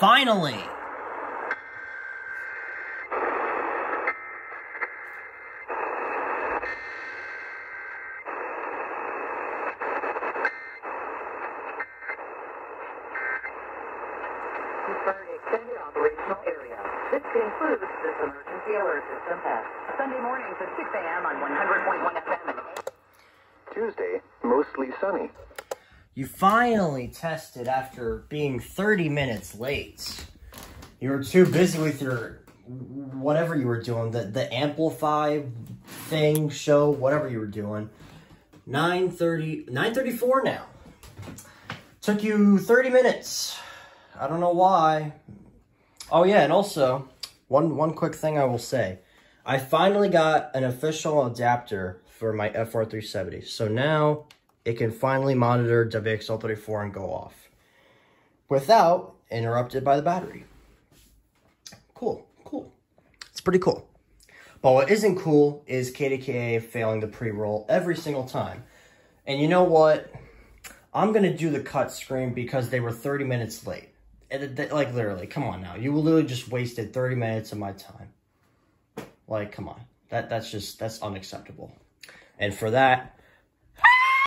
Finally! Pittsburgh Extended Operational Area. This concludes this emergency alert system test. Sunday mornings at 6 a.m. on 100.1 FM Tuesday, mostly sunny. You finally tested after being 30 minutes late. You were too busy with your whatever you were doing, the, the amplify thing, show, whatever you were doing. 9.30, 9.34 now. Took you 30 minutes. I don't know why. Oh yeah, and also, one, one quick thing I will say. I finally got an official adapter for my FR370. So now it can finally monitor WXL34 and go off without interrupted by the battery. Cool, cool. It's pretty cool. But what isn't cool is KDKA failing the pre-roll every single time. And you know what? I'm going to do the cut screen because they were 30 minutes late. Like, literally, come on now. You literally just wasted 30 minutes of my time. Like, come on. That That's just, that's unacceptable. And for that,